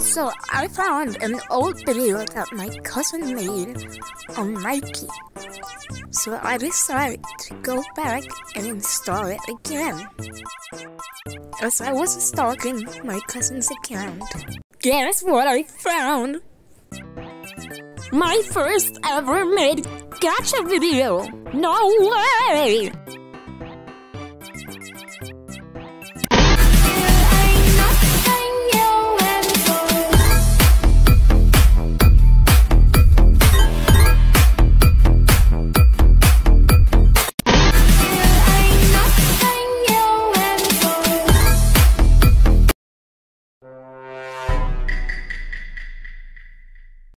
So I found an old video that my cousin made on Likee. So I decided to go back and install it again. As I was stalking my cousin's account, guess what I found? My first ever made gacha video! No way!